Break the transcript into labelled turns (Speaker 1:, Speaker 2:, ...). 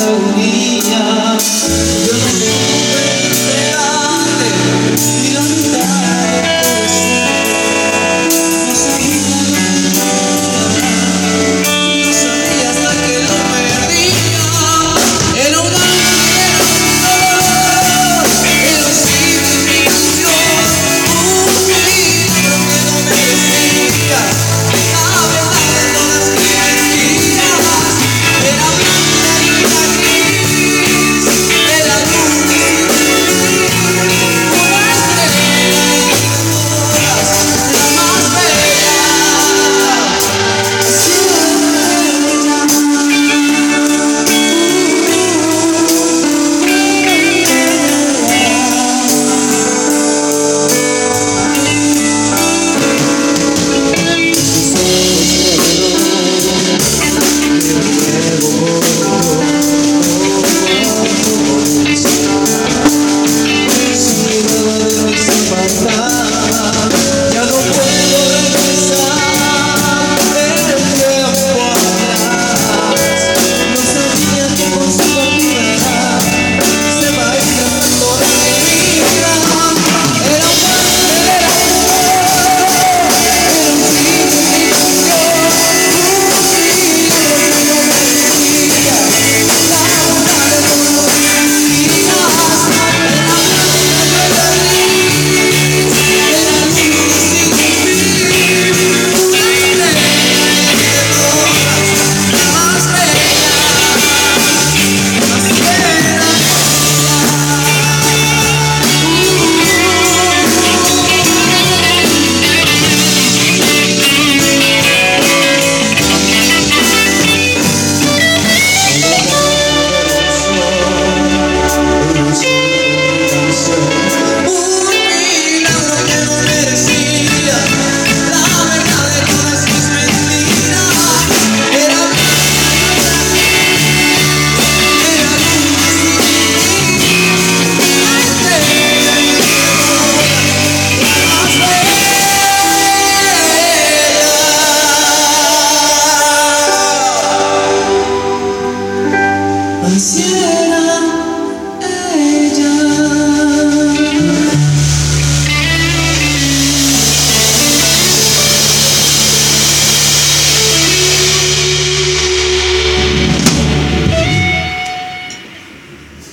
Speaker 1: Hallelujah.